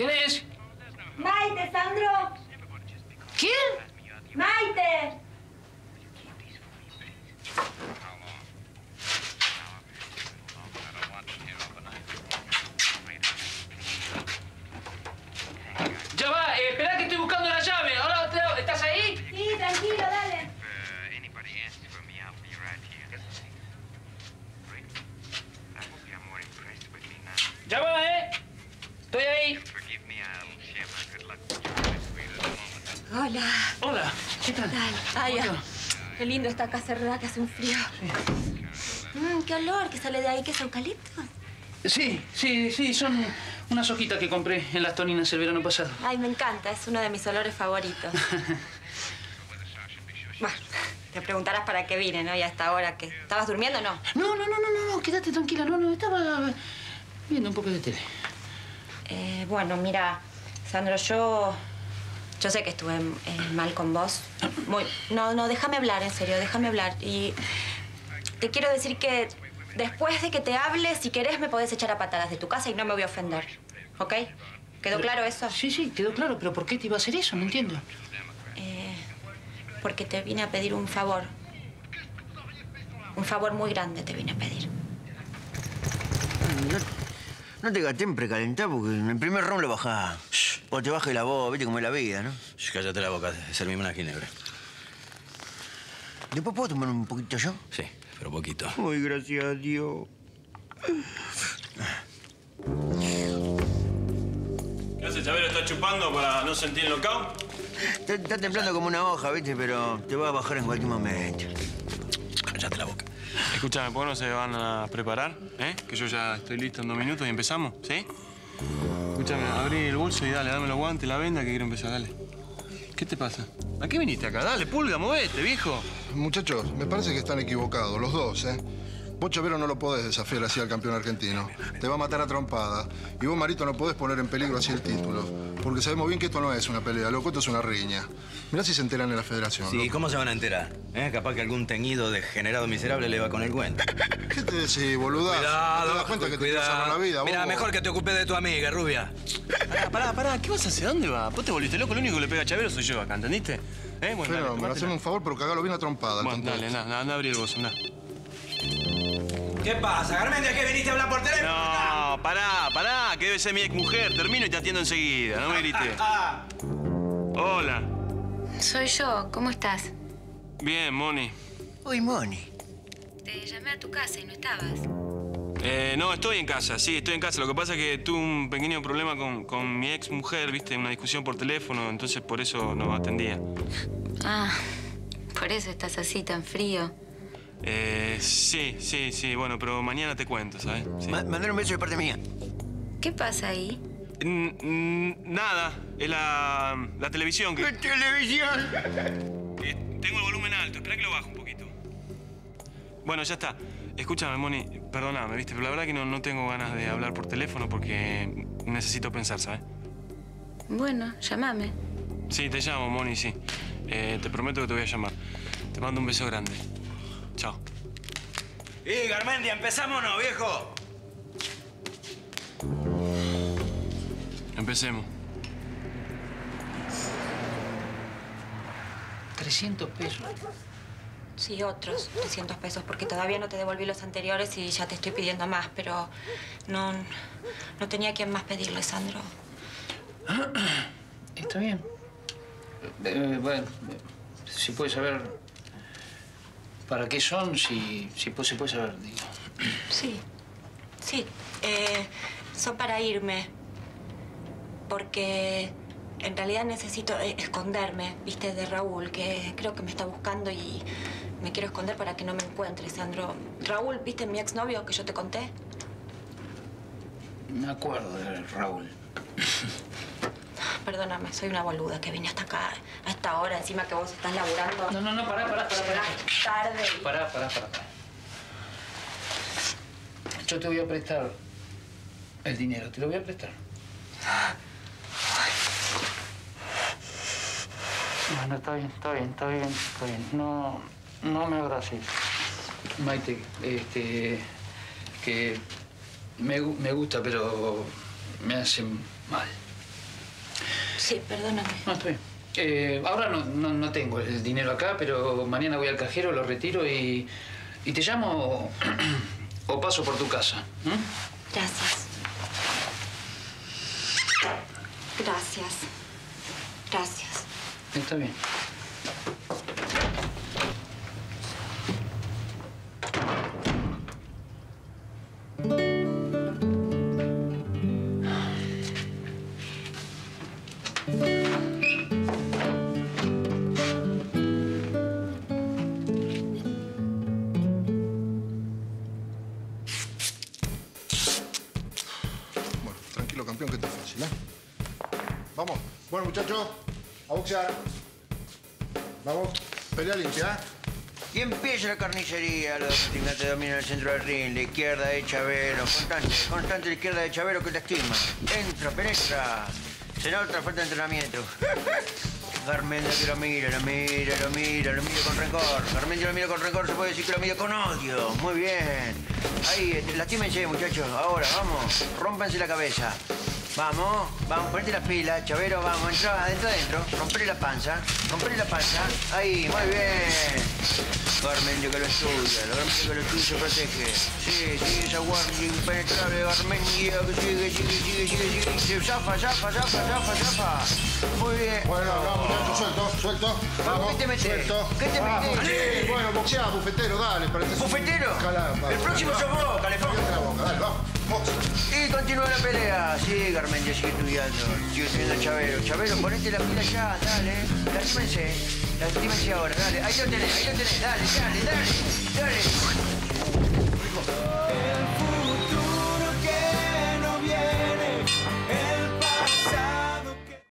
¿Quién es? Maite, Sandro. ¿Quién? Maite. Ya va, eh, espera que estoy buscando la llave. Ahora, te- ¿estás ahí? Sí, tranquilo, dale. uh, anybody asks for me, I'll be right here. Great. I hope you're more impressed with me now. Ya va, ¿eh? Estoy ahí. Forgive me, I'll share my good luck with you in this weird little moment. Hola. Hola, ¿qué tal? Dale. Ay, ¿Cómo ah, qué lindo está acá cerrada, que hace un frío. Mm, qué olor que sale de ahí, que es eucalipto. Sí, sí, sí, son unas hojitas que compré en las toninas el verano pasado. Ay, me encanta, es uno de mis olores favoritos. Bueno, te preguntarás para qué vine, ¿no? Y hasta ahora que... ¿Estabas durmiendo o no? No, no, no, no, no, no, quédate tranquila, no, no, estaba viendo un poco de tele. Eh, bueno, mira, Sandro, yo... Yo sé que estuve eh, mal con vos. Muy... No, no, déjame hablar, en serio, déjame hablar. Y te quiero decir que después de que te hable, si querés me podés echar a patadas de tu casa y no me voy a ofender. ¿Ok? ¿Quedó Pero- claro eso? Sí, sí, quedó claro, pero ¿por qué te iba a hacer eso? No entiendo. Eh, porque te vine a pedir un favor. Un favor muy grande te vine a pedir. No, no te gastes en precalentar porque en el primer round lo bajás. O te baje la voz, viste cómo es la vida, ¿no? Shh, cállate la boca, servirme una ginebra. ¿Después puedo tomar un poquito yo? Sí, pero poquito. Ay, gracias a Dios. ¿Qué hace, Chavero? ¿Está chupando para no sentir el knockout? Está, está temblando como una hoja, viste, pero te va a bajar en cualquier momento. Cállate la boca. Escúchame, ¿por qué no se van a preparar? ¿Eh? Que yo ya estoy listo en dos minutos y empezamos, ¿sí? Escúchame, abrí el bolso y dale, dame los guantes, la venda, que quiero empezar, dale. ¿Qué te pasa? ¿A qué viniste acá? Dale, pulga, movete, viejo. Muchachos, me parece que están equivocados, los dos, ¿eh? Vos, Chavero, no lo podés desafiar así al campeón argentino. Te va a matar a trompada. Y vos, Marito, no podés poner en peligro así el título. Porque sabemos bien que esto no es una pelea, loco, esto es una riña. Mirá si se enteran en la federación. Sí, loco. ¿cómo se van a enterar? ¿Eh? Capaz que algún teñido degenerado miserable le va con el cuento. ¿Qué te decís, boludazo? ¿No te das cuenta que te cuidado. salvar la vida, Mira, mejor que te ocupes de tu amiga, rubia. Pará, pará, pará. ¿Qué vas a hacer? ¿Dónde va? Vos te volviste loco. Lo único que le pega a Chavero soy yo acá, ¿entendiste? ¿Eh? Bueno, Pero, dale, me haceme un favor, pero cagalo bien a trompada. Bueno, dale, este. anda, anda a abrir el bolso, anda. ¿Qué pasa, Garmendia? ¿Qué viniste a hablar por teléfono? No, pará, pará, que debe ser mi ex mujer. Termino y te atiendo enseguida, no me grites. Ah, Hola. Soy yo, ¿cómo estás? Bien, Moni. Uy, Moni. Te llamé a tu casa y no estabas. Eh, no, estoy en casa, sí, estoy en casa. Lo que pasa es que tuve un pequeño problema con, con mi ex mujer, viste, una discusión por teléfono, entonces por eso no atendía. Ah, por eso estás así tan frío. Eh, sí, sí, sí, bueno, pero mañana te cuento, ¿sabes? Sí. Ma- mandale un beso de parte mía. ¿Qué pasa ahí? N- n- nada, es la, la televisión que... televisión! Eh, tengo el volumen alto, espera que lo bajo un poquito. Bueno, ya está. Escúchame, Moni, perdóname, ¿viste? Pero la verdad que no, no tengo ganas de hablar por teléfono porque necesito pensar, ¿sabes? Bueno, llámame. Sí, te llamo, Moni, sí. Eh, te prometo que te voy a llamar. Te mando un beso grande. Chao. Y Garmendia, ¿empezamos o no, viejo? Empecemos. 300 pesos. Sí, otros 300 pesos, porque todavía no te devolví los anteriores y ya te estoy pidiendo más, pero no, no tenía quien más pedirle, Sandro. Está bien. Eh, bueno, si puedes saber para qué son, si, si pu- se puede saber, digo. Sí, sí. eh, son para irme. Porque en realidad necesito eh, esconderme, viste, de Raúl, que creo que me está buscando y me quiero esconder para que no me encuentre, Sandro. Raúl, viste, mi exnovio que yo te conté. Me acuerdo de Raúl. Perdóname, soy una boluda que vine hasta acá a esta hora, encima que vos estás laburando. No, no, no, pará, pará, pará, pará. Tarde. Pará, pará, pará, pará. Yo te voy a prestar el dinero, te lo voy a prestar. No, no, está bien, está bien, está bien, está bien. No, no me abraces. Maite, este, que me, me gusta, pero me hace mal. Sí, perdóname. No, estoy bien. Eh, ahora no, no, no tengo el dinero acá, pero mañana voy al cajero, lo retiro y, y te llamo o, paso por tu casa. Gracias. Gracias. Gracias. Está bien. Campeón, que esto es fácil, ¿eh? Vamos. Bueno, muchachos, a boxear. Vamos, pelea limpia, ¿eh? Y empieza la carnicería, los te dominan el centro del ring, la izquierda de Chavero, constante, constante la izquierda de Chavero que te estima. Entra, penetra, se nota falta de entrenamiento. Garmendia que lo mira, lo mira, lo mira, lo mira con rencor. Garmendia lo mira con rencor, se puede decir que lo mira con odio. Muy bien. Ahí, lastímense, muchachos. Ahora, vamos, rómpanse la cabeza. Vamos, vamos, ponete las pilas, Chavero, vamos, entra adentro, adentro, rompele la panza, rompele la panza, ahí, muy bien. Garmendio que lo estudia, Garmendio que lo estudia se protege. Sí, sí, esa guardia impenetrable, Garmendio que sigue, sigue, sigue, sigue, sigue, sigue, zafa, zafa, zafa, zafa, zafa. Muy bien. Bueno, vamos, muchachos, suelto, suelto. Vamos, ¿qué te metés? suelto. ¿Qué te sí, bueno, boxea, bufetero, dale. pareces un ¿Bufetero? calapa. El próximo sos vos, calefón. La dale, vamos. Y continúa la pelea. Sí, Garmendia sigue estudiando. Sigue estudiando a Chavero. Chavero, ponete la pila ya, dale. Lastímense. Lastímense ahora, dale. Ahí lo tenés, ahí lo tenés. Dale, dale, dale. Dale.